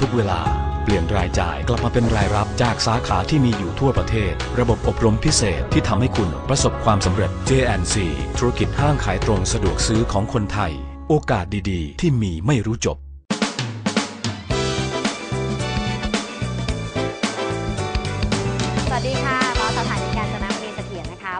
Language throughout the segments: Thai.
ทุกเวลาเปลี่ยนรายจ่ายกลับมาเป็นรายรับจากสาขาที่มีอยู่ทั่วประเทศ ระบบอบรมพิเศษที่ทำให้คุณประสบความสำเร็จ JNC ธุรกิจห้างขายตรงสะดวกซื้อของคนไทย โอกาสดีๆ ที่มีไม่รู้จบ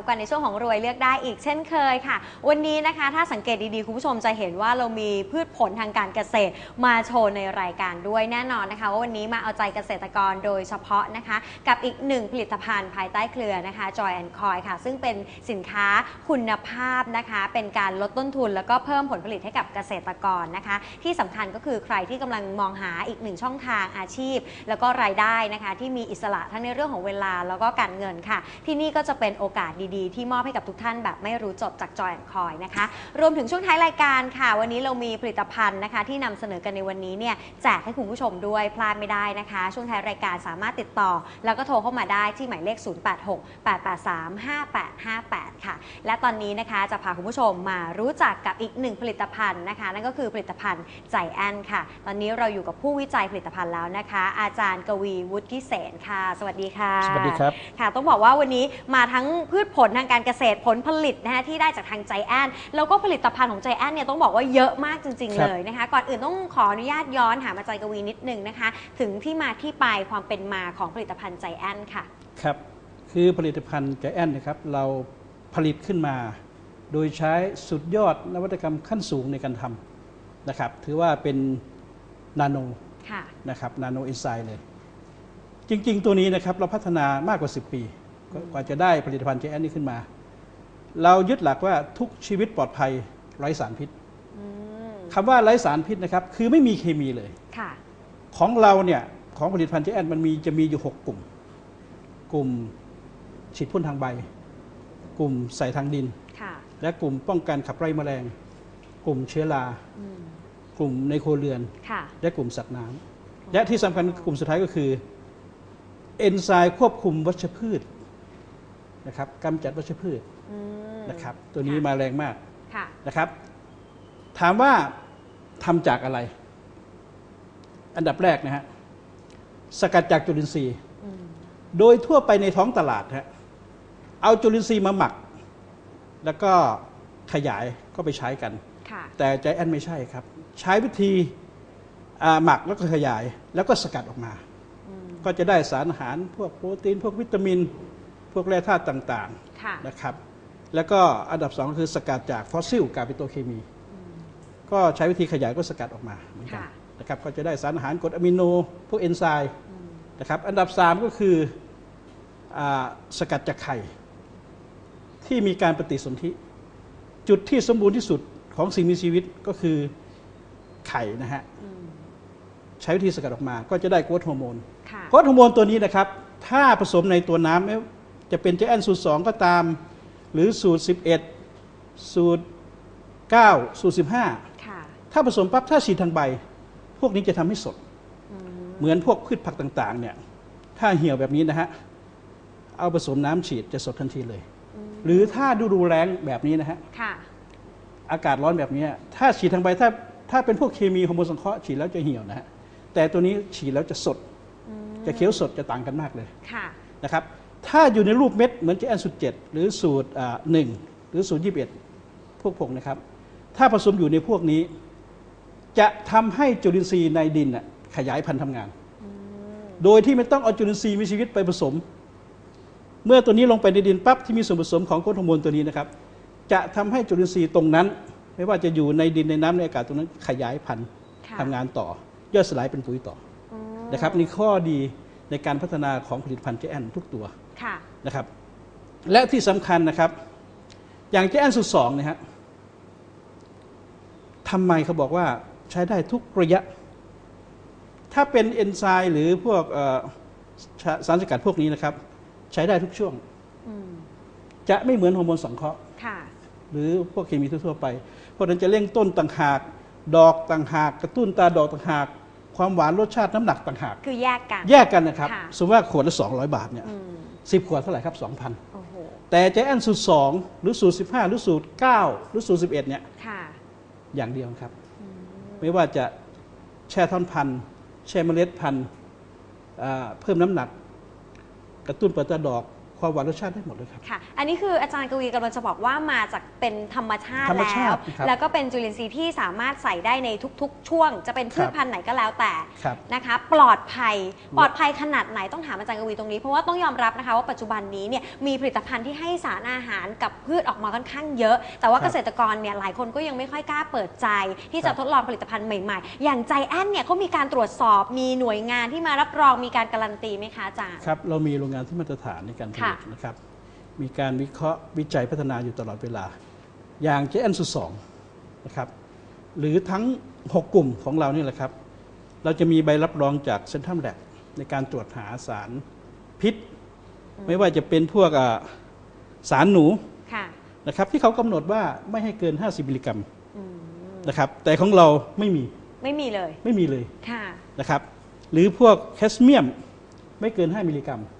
บกันในช่วงของรวยเลือกได้อีกเช่นเคยค่ะ วันนี้นะคะถ้าสังเกตดีๆ คุณผู้ชมจะเห็นว่าเรามีพืชผลทางการเกษตรมาโชว์ในรายการด้วยแน่นอนนะคะว่าวันนี้มาเอาใจเกษตรกรโดยเฉพาะนะคะ กับอีกหนึ่งผลิตภัณฑ์ภายใต้เครือนะคะ Joy and Coy ค่ะ ซึ่งเป็นสินค้าคุณภาพนะคะ เป็นการลดต้นทุน แล้วก็เพิ่มผลผลิตให้กับเกษตรกรนะคะ ที่สำคัญก็คือใครที่กำลังมองหาอีกหนึ่งช่องทางอาชีพ แล้วก็รายได้นะคะ ที่มีอิสระทั้งในเรื่องของเวลาแล้วก็การเงินค่ะ ที่นี่ก็จะเป็นโอกาสดีๆ ที่มอบให้กับทุกท่านแบบไม่รู้จบจากจอยแอนคอยนะคะ รวมถึงช่วงท้ายรายการค่ะ วันนี้เรามีผลิตภัณฑ์นะคะ ที่นำเสนอกันในวันนี้เนี่ยแจกให้คุณผู้ชมด้วยพลาดไม่ได้นะคะ ช่วงท้ายรายการสามารถติดต่อ แล้วก็โทรเข้ามาได้ที่หมายเลข 0868835858 ค่ะ และตอนนี้นะคะจะพาคุณผู้ชมมารู้จักกับอีกหนึ่งผลิตภัณฑ์นะคะ นั่นก็คือผลิตภัณฑ์ใจแอนค่ะ ตอนนี้เราอยู่กับผู้วิจัยผลิตภัณฑ์แล้วนะคะ อาจารย์กวีวุฒิเสนค่ะ สวัสดีค่ะ สวัสดีครับ ค่ะ ต้องบอกว่าวันนี้มาทั้งพืชผลทางการเกษตรผลผลิตนะคะที่ได้จากทางใจแอนแล้วก็ผลิตภัณฑ์ของใจแอนเนี่ยต้องบอกว่าเยอะมากจริงๆครับเลยนะคะ ก่อนอื่นต้องขออนุญาตย้อนหามาใจกวีนิดนึงนะคะ ถึงที่มาที่ไปความเป็นมาของผลิตภัณฑ์ใจแอนค่ะครับคือผลิตภัณฑ์ใจแอนนะครับเราผลิตขึ้นมา โดยใช้สุดยอดนวัตกรรมขั้นสูงในการทำนะครับถือว่าเป็นนาโนค่ะนะครับนาโนเอนไซม์เลย จริง ๆ ตัวนี้นะครับเราพัฒนามากกว่า 10 ปี กว่ากว่าจะได้ผลิตภัณฑ์ใจแอนนี้ขึ้นมา เรายึดหลักว่าทุกชีวิตปลอดภัยไร้สารพิษอืมคำว่าไร้สารพิษนะครับ คือไม่มีเคมีเลยค่ะของเราเนี่ยของผลิตภัณฑ์เจแอนมันมีจะมีอยู่ 6 กลุ่ม กลุ่มฉีดพ่นทางใบ กลุ่มใส่ทางดินค่ะและกลุ่มป้องกันขับไล่แมลง กลุ่มเชื้อราอืมกลุ่มในครัวเรือนค่ะและกลุ่มสัตว์น้ำและที่สำคัญกลุ่มสุดท้ายก็คือ เอนไซม์ควบคุมวัชพืช นะครับกำจัดวัชพืชอืมนะครับ ตัวนี้มาแรงมากค่ะ นะครับ ถามว่าทำจากอะไร อันดับแรกนะฮะสกัดจากจุลินทรีย์ อืมโดยทั่วไปในท้องตลาดฮะเอาจุลินทรีย์มาหมัก แล้วก็ขยายก็ไปใช้กัน ค่ะ แต่เจแอนไม่ใช่ครับ ใช้วิธีอ่าหมักแล้วก็ขยาย แล้วก็สกัดออกมา อืมก็จะได้สารอาหารพวกโปรตีน พวกวิตามิน พวกแร่ธาตุต่างค่ะ ๆนะครับ แล้วก็อันดับสองก็คือสกัดจากฟอสซิลกับปิโตรเคมี ก็ใช้วิธีขยายก็สกัดออกมาเหมือนกันค่ะ นะครับก็จะได้สารอาหารกรดอะมิโน พวกเอนไซม์ อืมนะครับอันดับสามก็คืออาสกัดจากไข่ที่มีการปฏิสนธิ จุดที่สมบูรณ์ที่สุดของสิ่งมีชีวิตก็คือไข่นะฮะอืมใช้วิธีสกัดออกมา ก็จะได้กรดฮอร์โมนค่ะกรดฮอร์โมนตัวนี้นะครับ ถ้าผสมในตัวน้ำไม่ จะเป็นเจแอนสูตร 2 ก็ตาม หรือสูตร 11 สูตร 9 สูตร 15ค่ะถ้าผสมปั๊บถ้าฉีดทางใบ พวกนี้จะทำให้สดอืมเหมือนพวกพืชผักต่างๆเนี่ยถ้าเหี่ยวแบบนี้นะฮะ เอาผสมน้ำฉีดจะสดทันทีเลยอืมหรือถ้าดูดูแรงแบบนี้นะฮะค่ะอากาศร้อนแบบนี้ ถ้าฉีดทางใบถ้าถ้าเป็นพวกเคมีฮอร์โมนสังเคราะห์ฉีดแล้วจะเหี่ยวนะฮะแต่ตัวนี้ฉีดแล้วจะสดอืมจะเคี้ยวสดจะต่างกันมากเลยค่ะนะครับ ถ้าอยู่ในรูปเม็ดเหมือนเจแอนสูตรเจ็ดหรือสูตรอ่าหนึ่งหรือสูตรยี่สิบเอ็ดพวกผงนะครับ ถ้าผสมอยู่ในพวกนี้ จะทำให้จุลินทรีย์ในดินน่ะขยายพันธุ์ทำงานอืมโดยที่ไม่ต้องเอาจุลินทรีย์มีชีวิตไปผสม เมื่อตัวนี้ลงไปในดินปั๊บที่มีส่วนผสมของโคทฮอร์โมนตัวนี้นะครับ จะทำให้จุลินทรีย์ตรงนั้น ไม่ว่าจะอยู่ในดินในน้ำในอากาศตรงนั้นขยายพันธุ์ค่ะทำงานต่อย่อยสลายเป็นปุ๋ยต่ออืมนะครับนี่ข้อดีในการพัฒนาของผลิตภัณฑ์เจแอนทุกตัวค่ะ นะครับ และที่สำคัญนะครับ อย่างเจแอนสูตรสองเนะฮะทำไมเขาบอกว่าใช้ได้ทุกระยะ ถ้าเป็นเอนไซม์หรือพวกเอ่อสาสารสกัดพวกนี้นะครับ ใช้ได้ทุกช่วงอืมจะไม่เหมือนฮอร์โมนสังเคราะห์ค่ะหรือพวกเคมีทั่วๆไป เพราะฉะนั้นจะเร่งต้นต่างหาก ดอกต่างหาก กระตุ้นตาดอกต่างหาก ความหวานรสชาติน้ำหนักต่างหาก คือแยกกัน แยกกันนะครับค่ะสมมติว่าขวดละ200 บาทเนี่ย อืมสิบขวดเท่าไหร่ครับ 2,000 โอ้โห แต่เจแอนสูตรสองหรือสูตร 15 หรือสูตร 9 หรือสูตร 11 เนี่ยค่ะอย่างเดียวครับ อืมไม่ว่าจะแช่ท่อนพันธุ์แช่เมล็ดพันธุ์อ่าเพิ่มน้ำหนัก กระตุ้นเปิดตาดอก ความหวานรสชาติได้หมดเลยครับ ค่ะ อันนี้คืออาจารย์กวีกำลังจะบอกว่ามาจากเป็นธรรมชาติธรรมชาแล้วติครับแล้วก็เป็นจุลินทรีย์ที่สามารถใส่ได้ในทุก ๆ ช่วง จะเป็นพืชครับ พันธุ์ไหนก็แล้วแต่ครับ นะคะ ปลอดภัย ปลอดภัยขนาดไหนต้องถามอาจารย์กวีตรงนี้ เพราะว่าต้องยอมรับนะคะว่าปัจจุบันนี้เนี่ยมีผลิตภัณฑ์ที่ให้สารอาหารกับพืชออกมาค่อนข้างเยอะ แต่ว่าครับเกษตรกรเนี่ยหลายคนก็ยังไม่ค่อยกล้าเปิดใจ ที่ครัจะบ ทดลองผลิตภัณฑ์ใหม่ๆ อย่างใจแอนเนี่ยเขามีการตรวจสอบ มีหน่วยงานที่มารับรอง มีการการันตีไหมคะอาจารย์ ครับ เรามีโรงงานที่มาตรฐานในการผลิตค่ะนะครับ มีการวิเคราะห์วิจัยพัฒนาอยู่ตลอดเวลา อย่างเจแอนสุสองนะครับ หรือทั้ง 6 กลุ่มของเรานี่แหละครับ เราจะมีใบรับรองจากเซ็นทรัลแลบในการตรวจหาสารพิษ ไม่ว่าจะเป็นพวกอ่าสารหนูค่ะนะครับ ที่เขากำหนดว่าไม่ให้เกิน 50 มิลลิกรัมอืมนะครับ แต่ของเราไม่มีไม่มีเลย ไม่มีเลยค่ะนะครับ หรือพวกแคสเมียมไม่เกิน 5 มิลลิกรัมอืม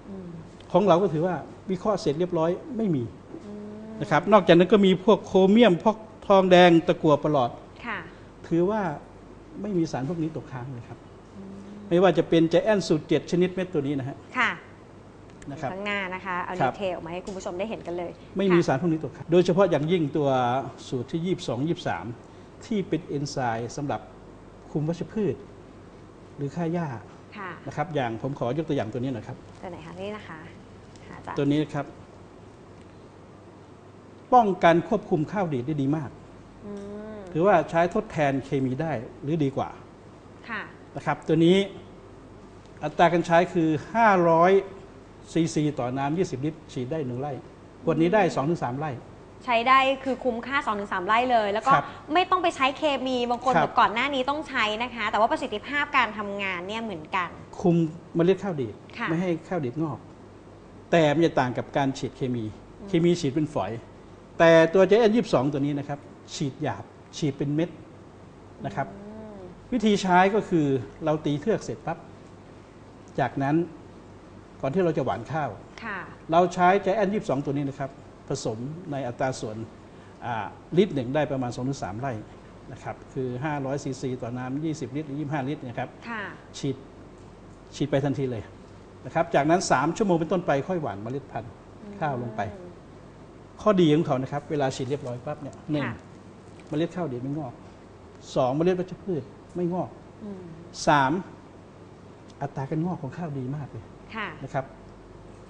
ของเราก็ถือว่าวิเคราะห์เสร็จเรียบร้อยไม่มีนะครับนอกจากนั้นก็มีพวกโครเมียมพวกทองแดงตะกั่วประหลอดค่ะถือว่าไม่มีสารพวกนี้ตกค้างเลยครับ ไม่ว่าจะเป็นใจแอนสูตรเจ็ดชนิดเม็ดตัวนี้นะฮะค่ะนะครับข้างหน้านะคะ เอาครัดีบเทลมาให้คุณผู้ชมได้เห็นกันเลย ไม่มีค่ะสารพวกนี้ตกค้างโดยเฉพาะอย่างยิ่งตัวสูตรที่ 22 23 ที่เป็นเอนไซม์สำหรับคุมวัชพืช หรือฆ่าหญ้าค่ะนะครับอย่างผมขอยกตัวอย่างตัวนี้หนะครับตัวไหนคะนี่นะคะ ค่ะอาจารย์ตัวนี้นะครับ ป้องกันควบคุมข้าวดีดได้ดีมาก อืมถือว่าใช้ทดแทนเคมีได้หรือดีกว่าค่ะนะครับ ตัวนี้อัตราการใช้คือ 500 ซีซีต่อน้ำ20 ลิตร ฉีดได้1ไร่ขวดนี้ได้ 2-3 ไร่ ใช้ได้คือคุ้มค่า 2-3 ไร่เลย แล้วก็ครับไม่ต้องไปใช้เคมีบางคนครับแบบก่อนหน้านี้ต้องใช้นะคะ แต่ว่าประสิทธิภาพการทำงานเนี่ยเหมือนกัน คุมเมล็ดข้าวดีดค่ะ ไม่ให้ข้าวดีดงอก แต่มันจะต่างกับการฉีดเคมี เคมีฉีดเป็นฝอย แต่ตัวเจเอ็นยีตัวนี้นะครับ ฉีดหยาบ ฉีดเป็นเม็ดนะครับอืมวิธีใช้ก็คือเราตีเทือกเสร็จปั๊บจากนั้นก่อนที่เราจะหว่านข้าวค่ะเราใช้ใจแอนยีสตัวนี้นะครับ ผสมในอัตราส่วนอ่าลิตรหนึ่งได้ประมาณ 2-3 ไร่นะครับ คือ 500ซีซีต่อน้ำ20 ลิตรหรือ 25 ลิตรนะครับค่ะฉีดฉีดไปทันทีเลย นะครับ จากนั้น 3 ชั่วโมงเป็นต้นไปค่อยหว่านเมล็ดพันธุ์ข้าวลงไป ข้อดีของเขานะครับ เวลาฉีดเรียบร้อยปั๊บเนี่ยหนึ่งค่ะเมล็ดข้าวดีไม่งอกสองเมล็ดวัชพืชไม่งอกอืมสามอัตราการงอกของข้าวดีมากเลยค่ะนะครับ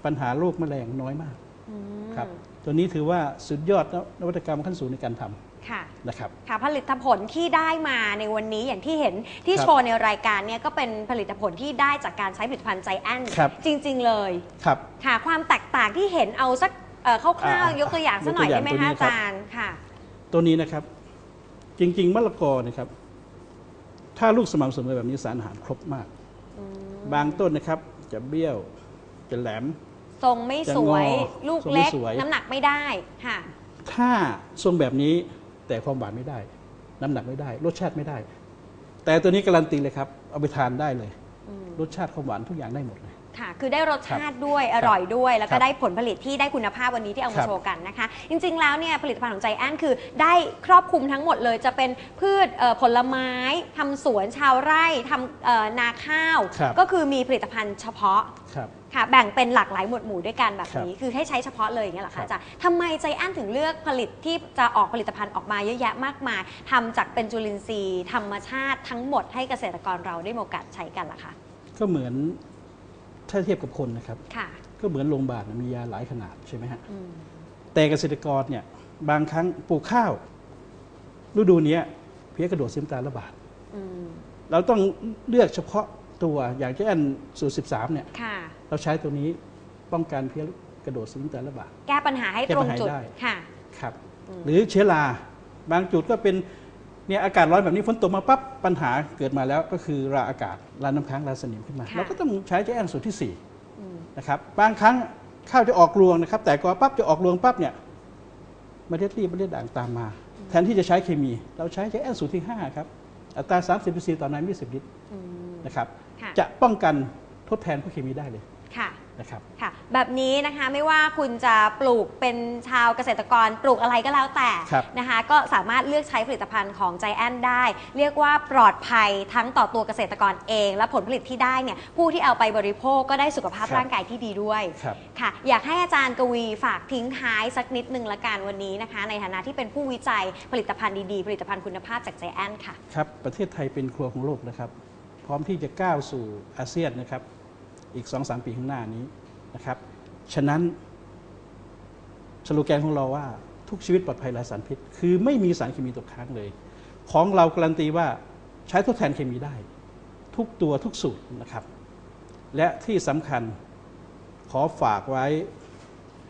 ปัญหาโรคแมลงน้อยมาก อืมครับตัวนี้ถือว่าสุดยอดนวัตกรรมขั้นสูงในการทำค่ะนะครับ ค่ะ ผลิตผลที่ได้มาในวันนี้อย่างที่เห็นที่ครับโชว์ในรายการเนี่ยก็เป็นผลิตผลที่ได้จากการใช้ผลิตภัณฑ์ใจแอนครับ จริง ๆ เลย ครับ ค่ะ ความแตกต่างที่เห็นเอาสักเอ่อคร่าวอ่าๆยกตัวอย่างสักหน่อยยกตัวได้อย่างไหมตัวนี้คะอาครับ จารย์ค่ะ ตัวนี้นะครับ จริง ๆมะละกอนะครับ ถ้าลูกสม่ำเสมอแบบนี้สารอาหารครบมาก บางต้นนะครับ จะเบี้ยวจะแหลม ทรงไม่จะสวยงอลูกทรงไม่เล็กสวย น้ำหนักไม่ได้ค่ะ ถ้าทรงแบบนี้แต่ความหวานไม่ได้ น้ำหนักไม่ได้ รสชาติไม่ได้ แต่ตัวนี้การันตีเลยครับ เอาไปทานได้เลย อืม รสชาติความหวานทุกอย่างได้หมดเลย ค่ะ คือได้รสชาติด้วย อร่อยด้วย แล้วคก็รับได้ผลผลิตที่ได้คุณภาพวันนี้ที่เอาคมารับโชว์กันนะคะ จริง ๆ แล้วเนี่ยผลิตภัณฑ์ของใจแอนคือได้ครอบคลุมทั้งหมดเลย จะเป็นพืชเอ่อผลไม้ทำสวนชาวไร่ทำเอ่อนาข้าว ครับ ก็คือมีผลิตภัณฑ์เฉพาะ ครับ ค่ะแบ่งเป็นหลากหลายหมวดหมู่ด้วยกันแบบครับนี้ คือให้ใช้เฉพาะเลยอย่างเงี้ยเหรอครัคะบอาจารย์ทำไมใจแอนถึงเลือกผลิตที่จะออกผลิตภัณฑ์ออกมาเยอะแยะมากมายทำจากเป็นจุลินทรีย์ ธรรมชาติทั้งหมดให้เกษตรกรเราได้มีโอกาสใช้กันล่ะคะ ก็เหมือน ถ้าเทียบกับคนนะครับ ค่ะ ก็เหมือนโรงพยาบาลนะมียาหลายขนาดใช่ไหมฮะอืม แต่เกษตรกรเนี่ยบางครั้งปลูกข้าว ฤดูเนี้ยเพี้ยกระโดดซิมตาลระบาด อืม เราต้องเลือกเฉพาะตัวอย่างเช่นสูตร13เนี่ยค่ะ เราใช้ตัวนี้ป้องกันเพี้ยกระโดดซิมตาลระบาด แก้ปัญหาให้ตรงจุด แก้ปัญหาได้ ค่ะ ครับ อืม หรือเชื้อราบางจุดก็เป็น เนี่ยอากาศร้อนแบบนี้ฝนตกมาปั๊บปัญหาเกิดมาแล้วก็คือราอากาศราน้ำค้างราสนิมขึ้นมาค่ะ เราก็ต้องใช้เจแอนสูตรที่สี่อืมนะครับบางครั้งข้าวจะออกรวงนะครับ แต่กอปั๊บจะออกรวงปั๊บเนี่ยเมล็ดรีบเมล็ดด่างตามมา แทนที่จะใช้เคมี เราใช้เจแอนสูตรที่ห้าครับอัตรา 30ซีต่อน้ำ20 ลิตรอืม นะครับค่ะ จะป้องกันทดแทนพวกเคมีได้เลยค่ะ นะครับค่ะ แบบนี้นะคะไม่ว่าคุณจะปลูกเป็นชาวเกษตรกรปลูกอะไรก็แล้วแต่ครับนะคะก็สามารถเลือกใช้ผลิตภัณฑ์ของใจแอนได้ เรียกว่าปลอดภัยทั้งต่อตัวเกษตรกรเอง และผลผลิตที่ได้เนี่ยผู้ที่เอาไปบริโภคก็ได้สุขภาพครับร่างกายที่ดีด้วยครับค่ะ อยากให้อาจารย์กวีฝากทิ้งท้ายสักนิดนึงละกันวันนี้นะคะ ในฐานะที่เป็นผู้วิจัยผลิตภัณฑ์ดีๆ ผลิตภัณฑ์คุณภาพจากใจแอนค่ะครับประเทศไทยเป็นครัวของโลกนะครับ พร้อมที่จะก้าวสู่อาเซียนนะครับ อีก 2-3 ปีข้างหน้านี้นะครับ ฉะนั้นสโลแกนของเราว่าทุกชีวิตปลอดภัยไร้สารพิษ คือไม่มีสารเคมีตกค้างเลย ของเราการันตีว่าใช้ทดแทนเคมีได้ ทุกตัวทุกสูตรนะครับ และที่สำคัญขอฝากไว้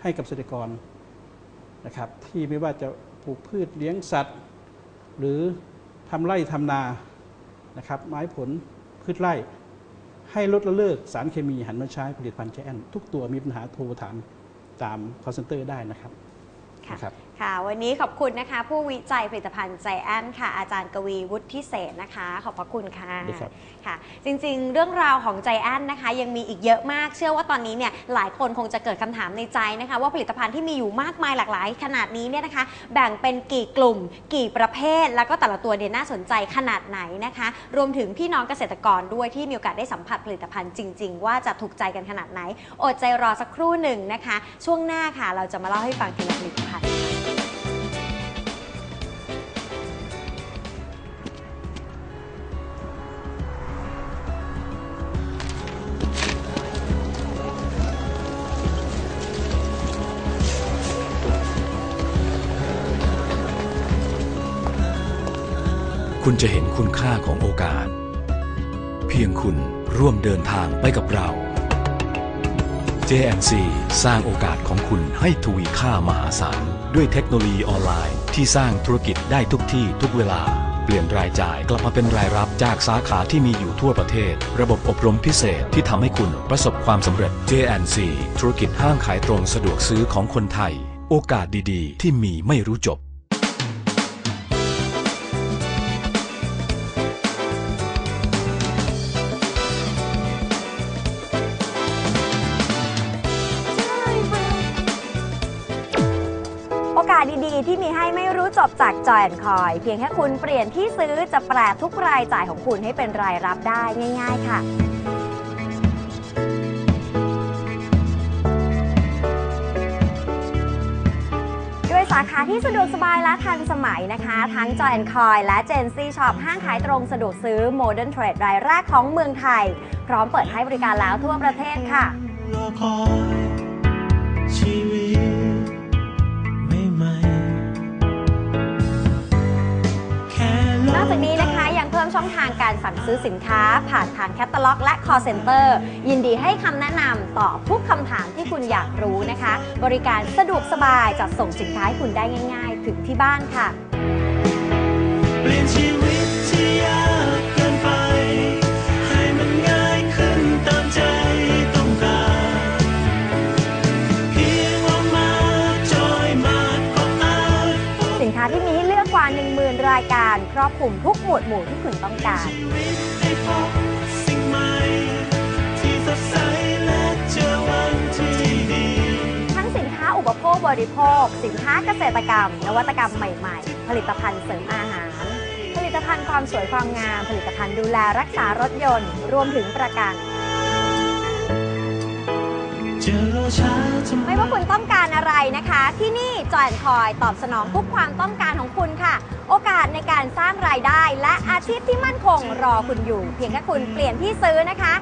ให้กับเกษตรกรนะครับ ที่ไม่ว่าจะปลูกพืชเลี้ยงสัตว์ หรือทำไร่ทำนานะครับ ไม้ผลพืชไร่ ให้ลดละเลิกสารเคมีหันมาใช้ผลิตภัณฑ์แจแอนทุกตัวมีปัญหาโทรถามตาม call center ได้นะครับค่ะนะครับ ค่ะ วันนี้ขอบคุณนะคะ ผู้วิจัยผลิตภัณฑ์ใจแอนค่ะ อาจารย์กวีวุฒิเศษนะคะ ขอบพระคุณค่ะดีครับ ค่ะ จริงๆ เรื่องราวของใจแอนนะคะ ยังมีอีกเยอะมาก เชื่อว่าตอนนี้เนี่ยหลายคนคงจะเกิดคำถามในใจนะคะ ว่าผลิตภัณฑ์ที่มีอยู่มากมายหลากหลาย ขนาดนี้เนี่ยนะคะ แบ่งเป็นกี่กลุ่ม กี่ประเภท แล้วก็แต่ละตัวเนี่ยน่าสนใจขนาดไหนนะคะ รวมถึงพี่น้องเกษตรกรด้วยที่มีโอกาสได้สัมผัสผลิตภัณฑ์จริง ๆ ว่าจะถูกใจกันขนาดไหน อดใจรอสักครู่หนึ่งนะคะ ช่วงหน้าค่ะ เราจะมาเล่าให้ฟังทีละผลิตภัณฑ์ คุณจะเห็นคุณค่าของโอกาส เพียงคุณร่วมเดินทางไปกับเรา JNC สร้างโอกาสของคุณให้ทวีค่ามหาศาล ด้วยเทคโนโลยีออนไลน์ ที่สร้างธุรกิจได้ทุกที่ทุกเวลา เปลี่ยนรายจ่ายกลับมาเป็นรายรับจากสาขาที่มีอยู่ทั่วประเทศ ระบบอบรมพิเศษที่ทำให้คุณประสบความสำเร็จ JNC ธุรกิจห้างขายตรงสะดวกซื้อของคนไทย โอกาสดีๆ ที่มีไม่รู้จบ ดีๆ ที่มีให้ไม่รู้จบจากจอยแอนคอย เพียงแค่คุณเปลี่ยนที่ซื้อจะแปลทุกรายจ่ายของคุณให้เป็นรายรับได้ง่าย ๆ ค่ะด้วยสาขาที่สะดวกสบายและทันสมัยนะคะ ทั้ง Joy Coy และ Gen Z Shop ห้างขายตรงสะดวกซื้อ Modern Trade รายแรกของเมืองไทย พร้อมเปิดให้บริการแล้วทั่วประเทศค่ะ องทางการสั่งซื้อสินค้า ผ่านทางแคตตาล็อก และ call center ยินดีให้คำแนะนำตอบทุกคำถามที่คุณอยากรู้นะคะ บริการสะดวกสบายจัดส่งสินค้าให้คุณได้ง่าย ๆ ถึงที่บ้านค่ะ เปลี่ยนชีวิตที่ยาก ลุมทุกหมวดหมู่ที่คุณต้องการทั้งสินค้าอุปโภคบริโภค สินค้าเกษตรกรรม นวัตกรรมใหม่ๆ ผลิตภัณฑ์เสริมอาหาร ผลิตภัณฑ์ความสวยความงาม ผลิตภัณฑ์ดูแลรักษารถยนต์ รวมถึงประกัน ไม่ว่าคุณต้องการอะไรนะคะ ที่นี่จอยคอยตอบสนองทุกความต้องการของคุณค่ะ โอกาสในการสร้างรายได้และอาชีพที่มั่นคงรอคุณอยู่ เพียงแค่คุณเปลี่ยนที่ซื้อนะคะ